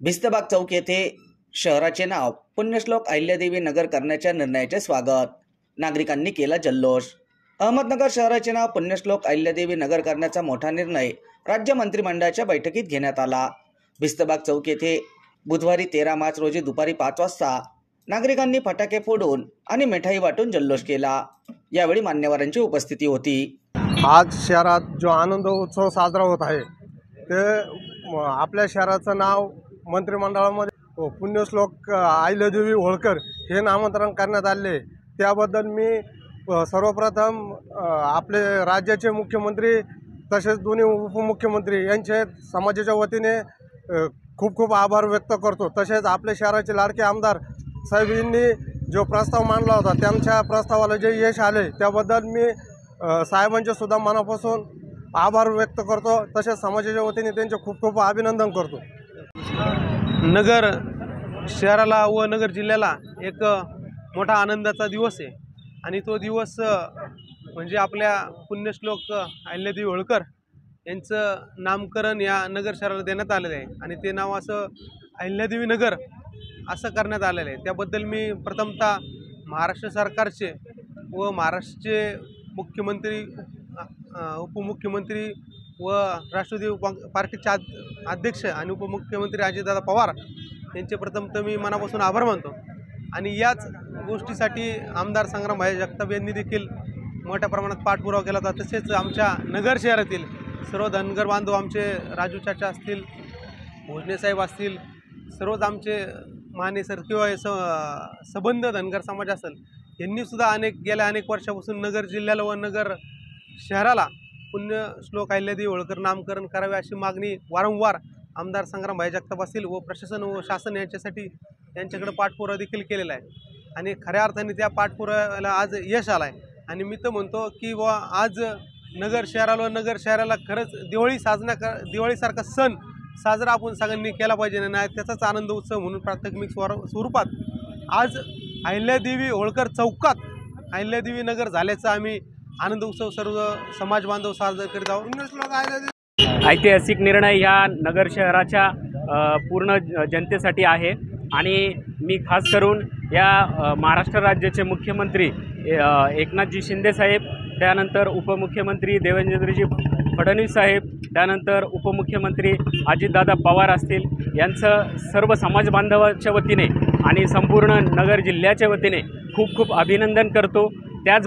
भिस्तबाग चौक येथे शहराचे नाव पुण्यश्लोक अहिल्यादेवी नगर करण्याच्या निर्णयाचे स्वागत. नागरिकांनी केला जल्लोष. अहमदनगर शहराचे नाव पुण्यश्लोक अहिल्यादेवी नगर करण्याचा मोठा निर्णय राज्य मंत्रिमंडळाच्या बैठकीत घेण्यात आला. भिस्तबाग चौक येथे बुधवारी तेरा मार्च रोजी दुपारी पाच वाजता नागरिकांनी फटाके फोडून आणि मिठाई वाटून जल्लोष केला. यावेळी मान्यवरांची उपस्थिती होती. आज शहरात जो आनंद उत्सव साजरा होत आहे ते आपल्या शहराचं नाव मंत्रिमंडळामध्ये हो, पुण्यश्लोक अ, होळकर हे नामकरण करण्यात आले. त्याबद्दल मी सर्वप्रथम आपले राज्याचे मुख्यमंत्री तसेच दोन्ही उपमुख्यमंत्री यांचे समाजाच्या वतीने खूप खूप आभार व्यक्त करतो. तसेच आपले शहराचे लाडके आमदार साहेबांनी जो प्रस्ताव मांडला होता त्यांच्या प्रस्तावाला जे यश आले त्याबद्दल मी अ, साहेबांचे सुद्धा मनापासून आभार व्यक्त करतो. तसेच समाजाच्या वतीने त्यांचे खूप खूप अभिनंदन करतो. नगर शहराला व नगर जिल्ह्याला एक मोठा आनंदाचा दिवस आहे. आणि तो दिवस म्हणजे आपल्या पुण्यश्लोक अहिल्यादेवी होळकर यांचं नामकरण या नगर शहराला देण्यात आलेलं आहे. आणि ते नाव असं अहिल्यादेवी नगर असं करण्यात आलेलं आहे. त्याबद्दल मी प्रथमतः महाराष्ट्र सरकारचे व महाराष्ट्राचे मुख्यमंत्री उपमुख्यमंत्री व राष्ट्रवादी पार्टीचे अध्यक्ष आणि उपमुख्यमंत्री अजितदादा पवार यांचे प्रथमतः मी मनापासून आभार मानतो. आणि याच गोष्टीसाठी आमदार संग्राम भाई जगताप यांनी देखील मोठ्या प्रमाणात पाठपुरावा केला होता. तसेच आमच्या नगर शहरातील सर्व धनगर बांधव आमचे राजू चाचा असतील भोजनेसाहेब असतील सर्वच आमचे माने सर किंवा स सबंध धनगर समाज असेल यांनीसुद्धा अनेक गेल्या अनेक वर्षापासून नगर जिल्ह्याला व नगर शहराला पुण्य श्लोक अहिल्यादेवी होळकर नामकरण करावे अशी मागणी वारंवार आमदार संग्राम भाई जगताप असतील व प्रशासन व शासन यांच्यासाठी त्यांच्याकडे पाठपुरावा देखील केलेला आहे. आणि खऱ्या अर्थाने त्या पाठपुराव्याला आज यश आलं आहे आणि मी तर म्हणतो की व आज नगर शहराला नगर शहराला खरंच दिवाळी साजण्या कर दिवाळीसारखा सण साजरा आपण सगळ्यांनी केला पाहिजे आणि त्याचाच आनंद उत्सव म्हणून प्राथमिक स्वर स्वरूपात आज अहिल्यादेवी होळकर चौकात अहिल्यादेवी नगर झाल्याचं आम्ही आनंद उत्सव सर्व समाज बांधव साजरा करीत आहोत. ऐतिहासिक निर्णय ह्या नगर शहराच्या पूर्ण जनतेसाठी आहे. आणि मी खास करून या महाराष्ट्र राज्याचे मुख्यमंत्री एकनाथजी शिंदेसाहेब त्यानंतर उपमुख्यमंत्री देवेंद्रजी फडणवीस साहेब त्यानंतर उपमुख्यमंत्री अजितदादा पवार असतील यांचं सर्व समाज बांधवाच्या वतीने आणि संपूर्ण नगर जिल्ह्याच्या वतीने खूप खूप अभिनंदन करतो. त्याच